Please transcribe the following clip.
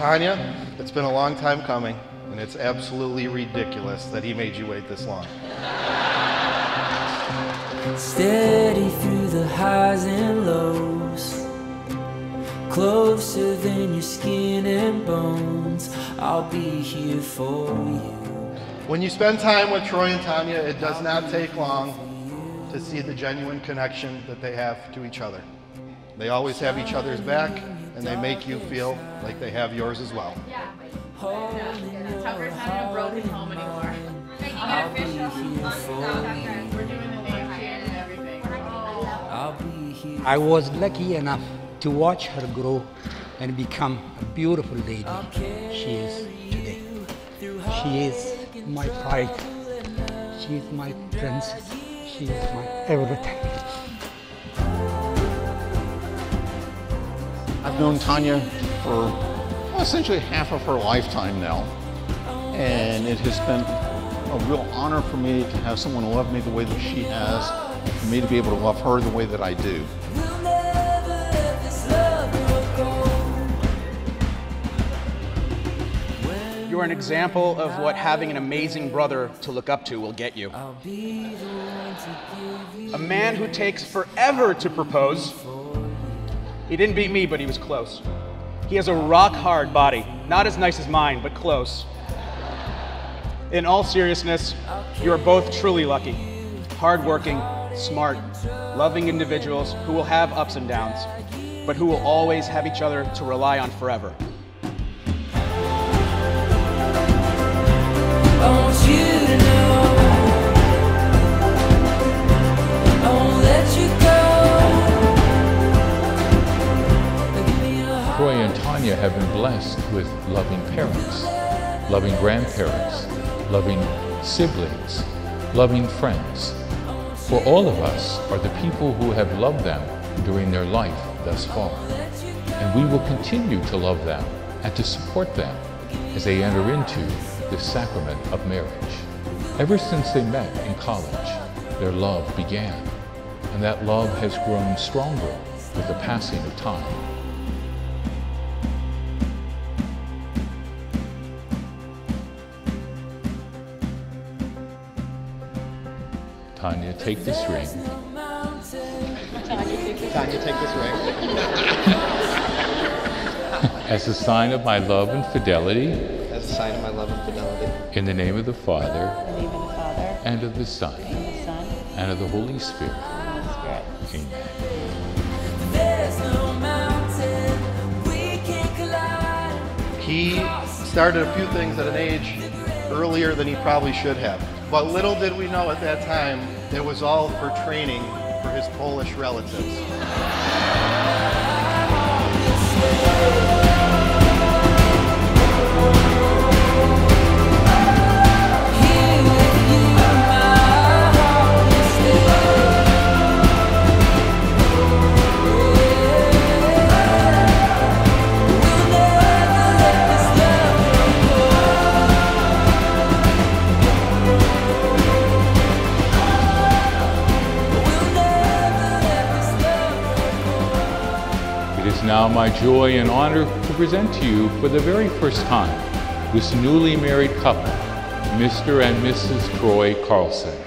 Tonia, it's been a long time coming, and it's absolutely ridiculous that he made you wait this long. Steady through the highs and lows Closer than your skin and bones I'll be here for you When you spend time with Troy and Tonia, it does not take long to see the genuine connection that they have to each other. They always have each other's back, and they make you feel like they have yours as well. Yeah. That's how we're having a broken home anymore. Making it official. We're doing the name change and everything. I'll be here I was lucky enough to watch her grow and become a beautiful lady she is today. She is my pride. She is my princess. She is my everything. Known Tonia for essentially half of her lifetime now. And it has been a real honor for me to have someone love me the way that she has, for me to be able to love her the way that I do. You're an example of what having an amazing brother to look up to will get you A man who takes forever to propose. He didn't beat me, but he was close. He has a rock hard body, not as nice as mine, but close. In all seriousness, you are both truly lucky. Hardworking, smart, loving individuals who will have ups and downs, but who will always have each other to rely on forever. I want you to know Have been blessed with loving parents, loving grandparents, loving siblings, loving friends. For all of us are the people who have loved them during their life thus far. And we will continue to love them and to support them as they enter into the sacrament of marriage. Ever since they met in college, their love began, and that love has grown stronger with the passing of time. Tonia, take this ring Tonia, take this ring as a sign of my love and fidelity as a sign of my love and fidelity. in the name of the Father In the name of the Father, and of the Son and the Son, and of the Holy Spirit. and the Spirit. Amen. There's no mountain we can't climb He started a few things at an age earlier than he probably should have. But little did we know at that time, it was all for training for his Polish relatives. Now my joy and honor to present to you for the very first time this newly married couple, Mr. and Mrs. Troy Carlson.